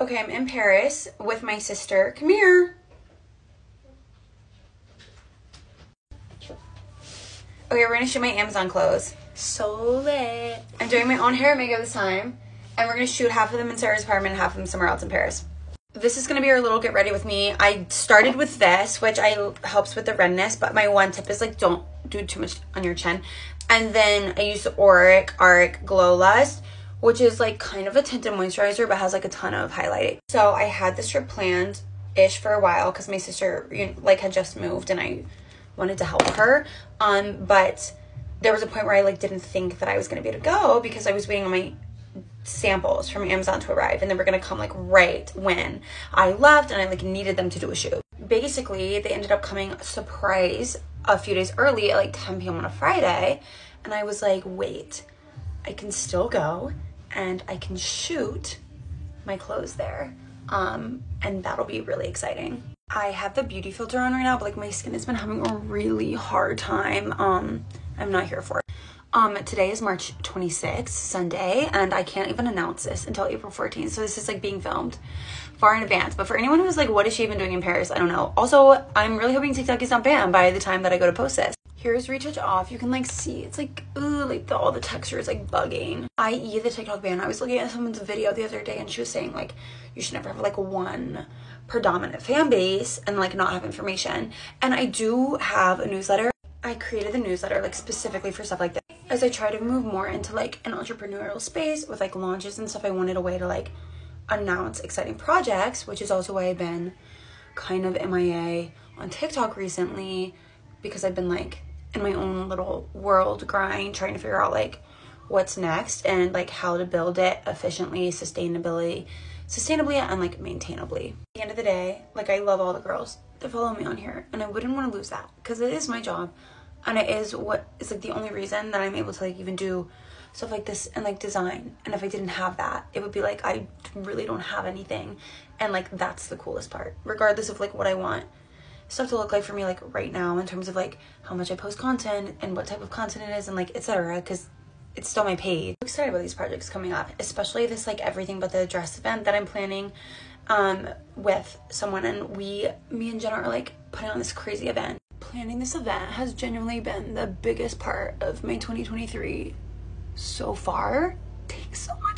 Okay, I'm in Paris with my sister. Come here. Okay, we're gonna shoot my Amazon clothes. So lit. I'm doing my own hair and makeup this time, and we're gonna shoot half of them in Sarah's apartment and half of them somewhere else in Paris. This is gonna be our little get ready with me. I started with this, which I helps with the redness, but my one tip is like don't do too much on your chin. And then I use the Auric Arc Glow Lust, which is like kind of a tinted moisturizer, but has like a ton of highlighting. So I had this trip planned ish for a while because my sister like had just moved and I wanted to help her. Um, but there was a point where I like didn't think that I was gonna be able to go because I was waiting on my samples from Amazon to arrive and they were gonna come like right when I left and I like needed them to do a shoot. Basically, they ended up coming surprise a few days early at like 10 p.m. on a Friday, and I was like, wait, I can still go and I can shoot my clothes there. Um, and that'll be really exciting. I have the beauty filter on right now, but like my skin has been having a really hard time. Um, I'm not here for it. Um, today is March 26th, Sunday, and I can't even announce this until April 14th. So this is like being filmed far in advance. But for anyone who's like, what is she even doing in Paris? I don't know. Also, I'm really hoping TikTok is not banned by the time that I go to post this. Here's retouch off. You can like see it's like ooh, like the, all the texture is like bugging. I.e. the TikTok ban. I was looking at someone's video the other day and she was saying like you should never have like one predominant fan base and like not have information. And I do have a newsletter. I created the newsletter like specifically for stuff like this. As I try to move more into like an entrepreneurial space with like launches and stuff, I wanted a way to like announce exciting projects, which is also why I've been kind of MIA on TikTok recently because I've been like in my own little world grind trying to figure out like what's next and like how to build it efficiently, sustainability, sustainably and like maintainably. At the end of the day, like I love all the girls that follow me on here and I wouldn't want to lose that because it is my job and it is what is like the only reason that I'm able to like even do stuff like this and like design. And if i didn't have that it would be like i really don't have anything. And like that's the coolest part regardless of like what i want stuff to look like for me like right now in terms of like how much i post content and what type of content it is and like etc because it's still my page. I'm excited about these projects coming up especially this like everything but the dress event that i'm planning um with someone. And we me and jenna are like putting on this crazy event. Planning this event has genuinely been the biggest part of my 2023 so far. Takes so much.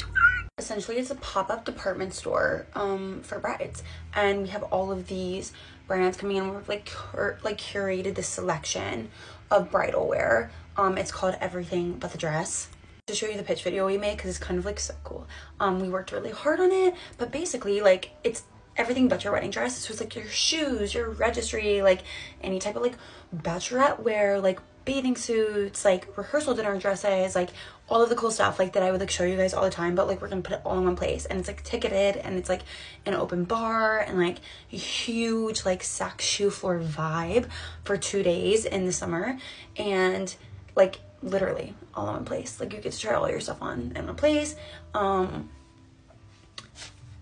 Essentially, it's a pop-up department store um, for brides, and we have all of these brands coming in. We've like cur- like curated the selection of bridal wear. Um, it's called Everything But the Dress. To show you the pitch video we made because it's kind of like so cool. Um, we worked really hard on it, but basically, like it's everything but your wedding dress. So it's like your shoes, your registry, like any type of like bachelorette wear, like bathing suits, like rehearsal dinner dresses, like all of the cool stuff like that I would like show you guys all the time, but like we're gonna put it all in one place and it's like ticketed and it's like an open bar and like huge like Saks shoe floor vibe for two days in the summer and like literally all in one place. Like you get to try all your stuff on in one place. Um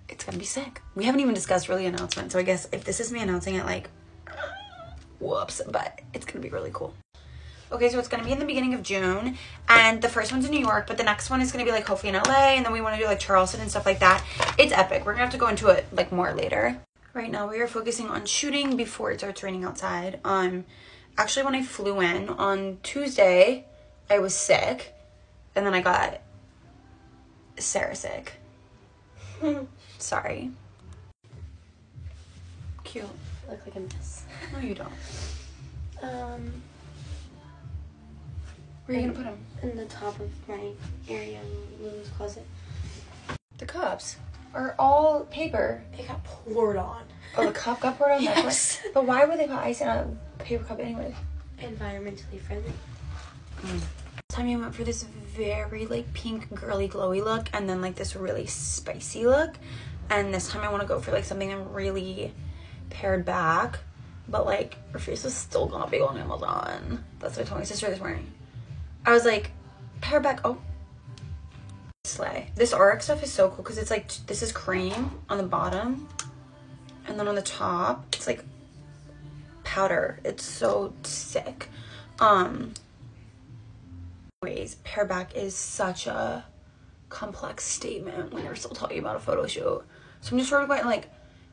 it's gonna be sick. We haven't even discussed really announcement, so I guess if this is me announcing it like whoops, but it's gonna be really cool. Okay, so it's gonna be in the beginning of June, and the first one's in New York, but the next one is gonna be like hopefully in LA, and then we want to do like Charleston and stuff like that. It's epic. We're gonna have to go into it like more later. Right now, we are focusing on shooting before it starts raining outside. Um, actually, when I flew in on Tuesday, I was sick, and then I got Sarah sick. Sorry. Cute. Look like a mess. No, you don't. Um, Where are you gonna put them? in the top of my area in Lulu's closet. The cups are all paper. It got poured on. Oh, the cup got poured on Yes. But why would they put ice in a paper cup anyway? Environmentally friendly. Mm. This time I went for this very like pink girly glowy look and then like this really spicy look. And this time I want to go for like something really pared back. But like her face is still gonna be on Amazon. That's what I told my sister this morning. I was like, pared back. Oh, slay. This RX stuff is so cool because it's like this is cream on the bottom, and then on the top it's like powder. It's so sick. Um. Anyways, pared back is such a complex statement when you're still talking about a photo shoot. So I'm just sort of going like,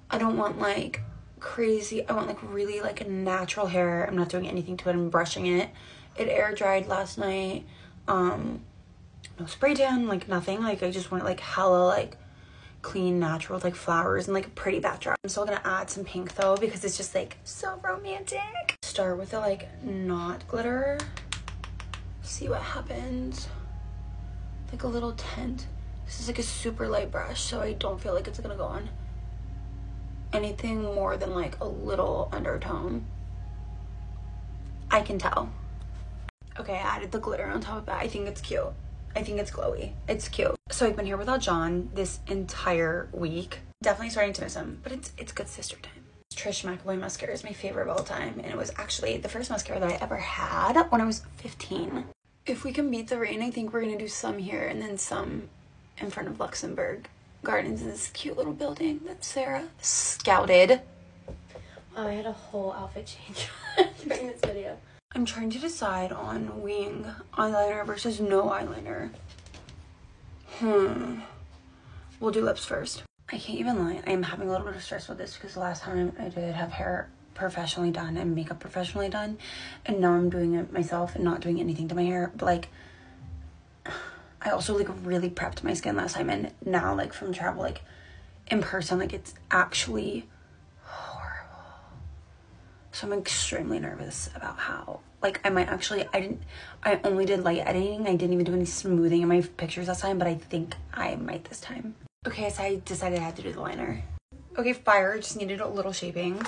I don't want like crazy. I want like really like a natural hair. I'm not doing anything to it. I'm brushing it. It air dried last night. Um, no spray tan, like nothing. Like I just want like hella like clean, natural, like flowers and like a pretty backdrop. I'm still gonna add some pink though because it's just like so romantic. Start with the like not glitter. See what happens. Like a little tint. This is like a super light brush, so I don't feel like it's gonna go on anything more than like a little undertone. I can tell. Okay, I added the glitter on top of that. I think it's cute. I think it's glowy. It's cute. So I've been here without John this entire week. Definitely starting to miss him, but it's it's good sister time. Trish McEvoy mascara is my favorite of all time, and it was actually the first mascara that I ever had when I was 15. If we can beat the rain, I think we're gonna do some here and then some in front of Luxembourg Gardens in this cute little building that Sarah scouted. Oh, I had a whole outfit change during this video. I'm trying to decide on wing eyeliner versus no eyeliner. Hmm. We'll do lips first. I can't even lie. I am having a little bit of stress with this because the last time I did have hair professionally done and makeup professionally done, and now I'm doing it myself and not doing anything to my hair. But like, I also like really prepped my skin last time, and now like from travel, like in person, like it's actually. So I'm extremely nervous about how like I might actually I didn't I only did light editing. I didn't even do any smoothing in my pictures last time, but I think I might this time. Okay, so I decided I had to do the liner. Okay, fire just needed a little shaping.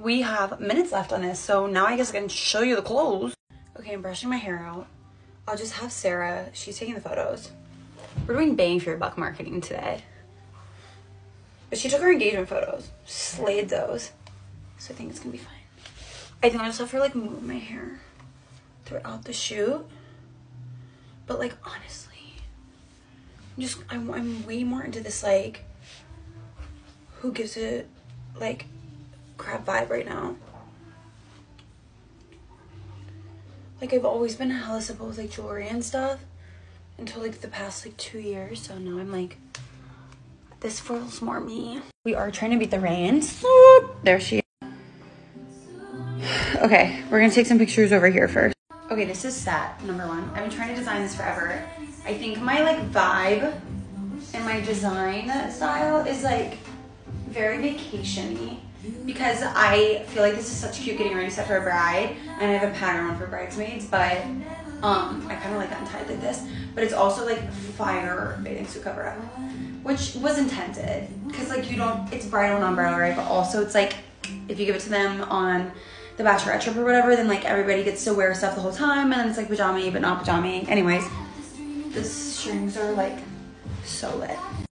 We have minutes left on this, so now I guess I can show you the clothes. Okay, I'm brushing my hair out. I'll just have Sarah, she's taking the photos. We're doing bang for your buck marketing today. But she took her engagement photos, slayed those. So I think it's gonna be fine. I think I just have to like move my hair throughout the shoot. But like honestly, I'm just I'm, I'm way more into this like who gives it like crap vibe right now. Like I've always been hella simple with like jewelry and stuff until like the past like two years. So now I'm like, this feels more me. We are trying to beat the rain. There she is. Okay, we're gonna take some pictures over here first. Okay, this is set number one. I've been trying to design this forever. I think my like vibe and my design style is like very vacation-y because I feel like this is such cute getting ready set for a bride and I have a pattern one for bridesmaids, but um, I kind of like untied like this, but it's also like fire bathing suit cover up, which was intended because like you don't, it's bridal non-bridal, right? But also it's like if you give it to them on the bachelorette trip or whatever, then like everybody gets to wear stuff the whole time, and then it's like pajama but not pajama. Anyways, the strings are like so lit.